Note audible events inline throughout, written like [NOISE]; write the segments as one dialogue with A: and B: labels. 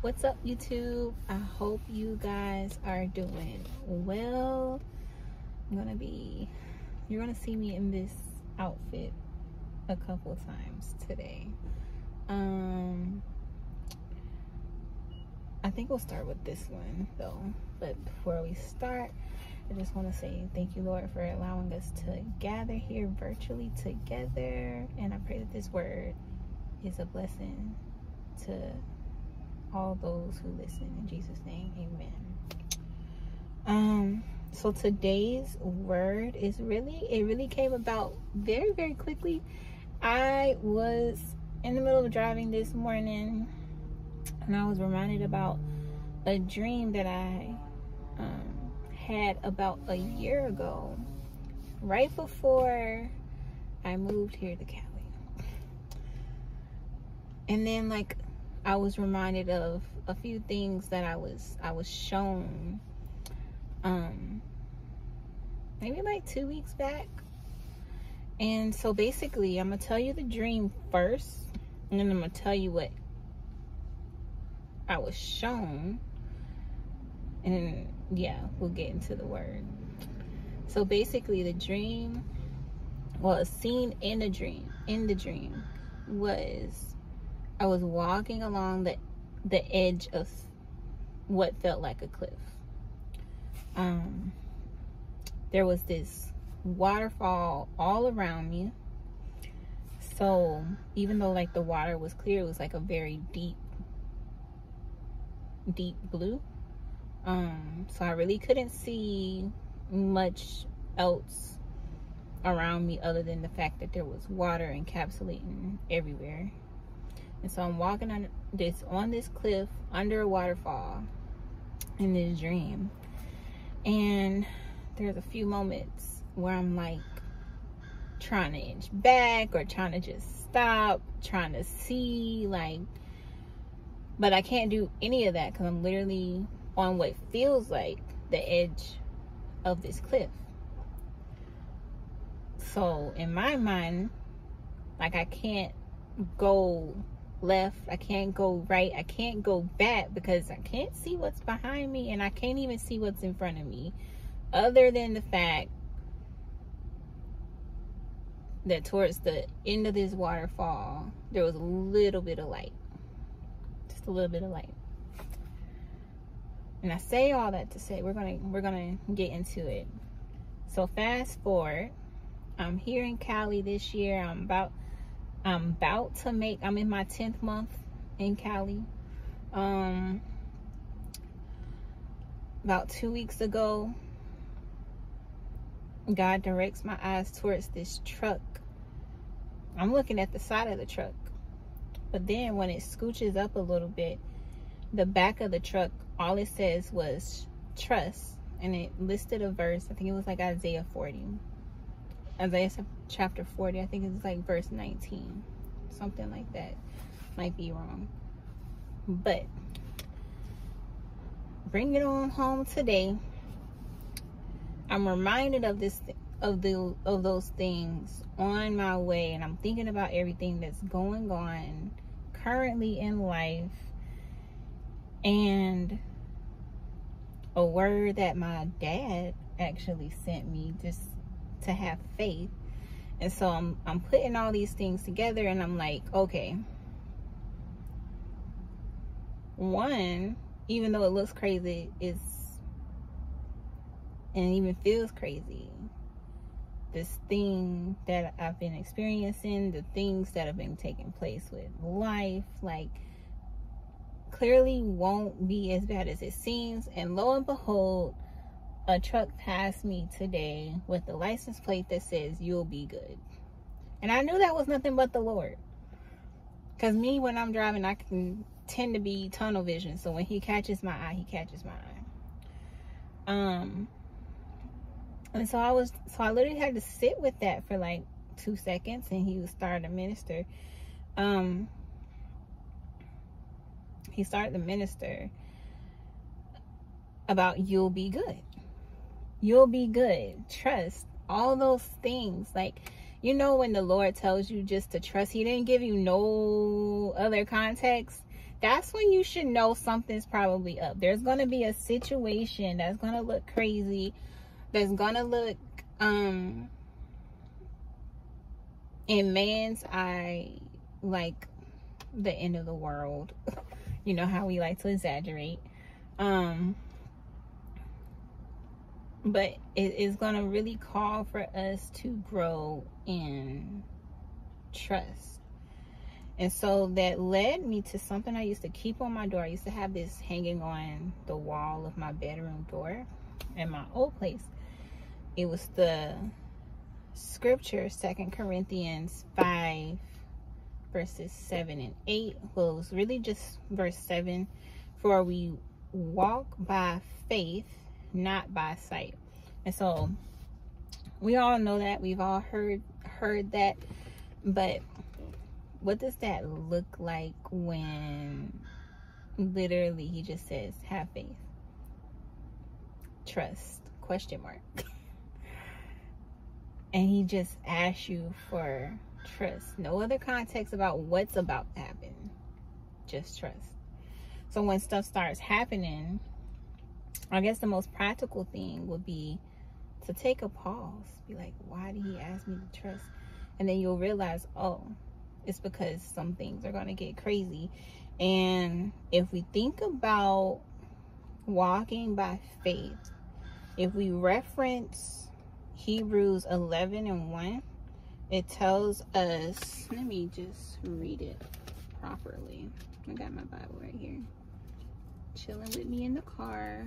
A: what's up youtube? I hope you guys are doing well. I'm gonna be you're gonna see me in this outfit a couple times today. Um i think we'll start with this one though. But before we start i just want to say thank you lord for allowing us to gather here virtually together. And i pray that this word is a blessing to all those who listen in Jesus name amen. Um so today's word is really it really came about very very quickly. I was in the middle of driving this morning and I was reminded about a dream that I um, had about a year ago right before I moved here to Cali. And then like I was reminded of a few things that I was I was shown um maybe like two weeks back. And so basically I'm gonna tell you the dream first and then I'm gonna tell you what I was shown. And yeah we'll get into the word. So basically the dream well a scene in the dream in the dream was I was walking along the the edge of what felt like a cliff. Um, there was this waterfall all around me. So even though like the water was clear, it was like a very deep, deep blue. Um, so I really couldn't see much else around me other than the fact that there was water encapsulating everywhere. And so I'm walking on this on this cliff under a waterfall in this dream. And there's a few moments where I'm like trying to inch back or trying to just stop, trying to see like but I can't do any of that cuz I'm literally on what feels like the edge of this cliff. So in my mind, like I can't go left. I can't go right. I can't go back because i can't see what's behind me and i can't even see what's in front of me other than the fact that towards the end of this waterfall there was a little bit of light. Just a little bit of light. And i say all that to say we're gonna we're gonna get into it. So fast forward. I'm here in cali this year. I'm about I'm about to make, I'm in my 10th month in Cali. Um, about two weeks ago, God directs my eyes towards this truck. I'm looking at the side of the truck. But then when it scooches up a little bit, the back of the truck, all it says was trust. And it listed a verse. I think it was like Isaiah 40. Isaiah chapter 40. I think it's like verse 19. Something like that. Might be wrong. But bring it on home today. I'm reminded of this of the of those things on my way and I'm thinking about everything that's going on currently in life and a word that my dad actually sent me just to have faith. And so I'm, I'm putting all these things together and I'm like, okay. One, even though it looks crazy, is and even feels crazy. This thing that I've been experiencing, the things that have been taking place with life, like clearly won't be as bad as it seems. And lo and behold, a truck passed me today with a license plate that says you'll be good. And I knew that was nothing but the Lord. Because me, when I'm driving, I can tend to be tunnel vision. So when he catches my eye, he catches my eye. Um, and so I was, so I literally had to sit with that for like two seconds and he was starting to minister. Um, he started to minister about you'll be good you'll be good. Trust. All those things. Like, you know, when the Lord tells you just to trust, He didn't give you no other context that's when you should know something's probably up. There's going to be a situation that's going to look crazy, that's going to look um in man's eye like the end of the world. [LAUGHS] you know how we like to exaggerate. Um but it is going to really call for us to grow in trust. And so that led me to something I used to keep on my door. I used to have this hanging on the wall of my bedroom door in my old place. It was the scripture, Second Corinthians 5, verses 7 and 8. Well, it was really just verse 7. For we walk by faith not by sight. And so we all know that. We've all heard heard that. But what does that look like when literally he just says have faith? Trust question mark. [LAUGHS] and he just asks you for trust. No other context about what's about to happen. Just trust. So when stuff starts happening, I guess the most practical thing would be to take a pause. Be like, why did he ask me to trust? And then you'll realize, oh, it's because some things are going to get crazy. And if we think about walking by faith, if we reference Hebrews 11 and 1, it tells us, let me just read it properly. I got my Bible right here chilling with me in the car.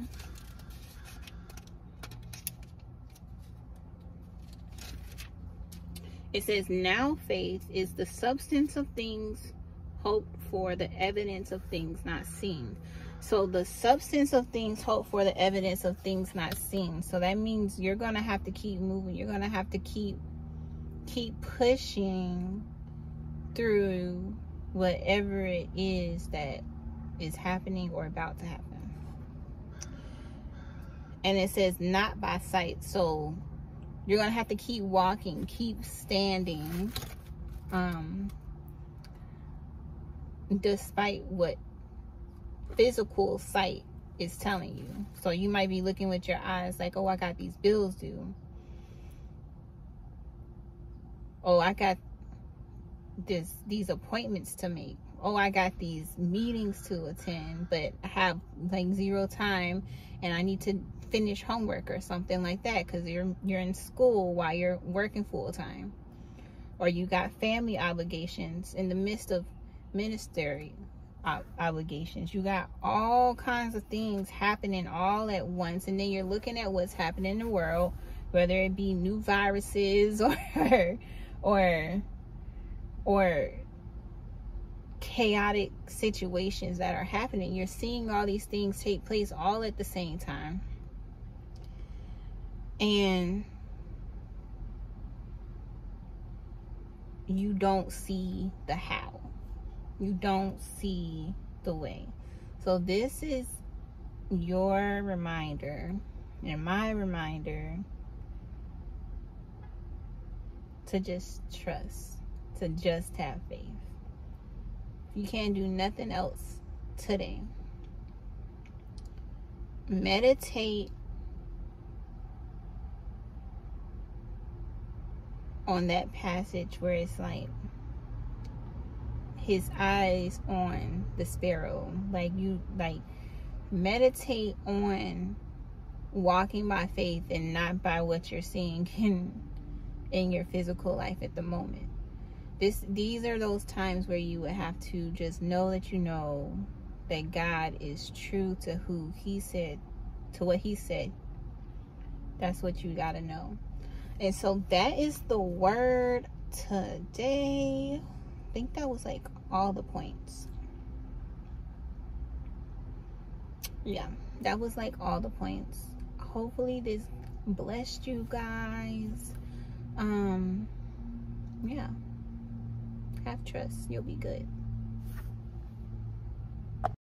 A: It says, now faith is the substance of things hoped for, the evidence of things not seen. So the substance of things hoped for, the evidence of things not seen. So that means you're going to have to keep moving. You're going to have to keep, keep pushing through whatever it is that is happening or about to happen. And it says not by sight. So you're going to have to keep walking, keep standing. Um, despite what physical sight is telling you. So you might be looking with your eyes like, oh, I got these bills due. Oh, I got this these appointments to make oh i got these meetings to attend but i have like zero time and i need to finish homework or something like that because you're you're in school while you're working full-time. Or you got family obligations in the midst of ministry obligations. You got all kinds of things happening all at once and then you're looking at what's happening in the world whether it be new viruses [LAUGHS] or or or chaotic situations that are happening. You're seeing all these things take place all at the same time. And you don't see the how. You don't see the way. So this is your reminder and my reminder to just trust, to just have faith. You can't do nothing else today. Meditate on that passage where it's like his eyes on the sparrow. Like you like meditate on walking by faith and not by what you're seeing [LAUGHS] in in your physical life at the moment this these are those times where you would have to just know that you know that God is true to who he said to what he said. That's what you got to know. And so that is the word today. I think that was like all the points. Yeah that was like all the points. Hopefully this blessed you guys. Um yeah have trust. You'll be good.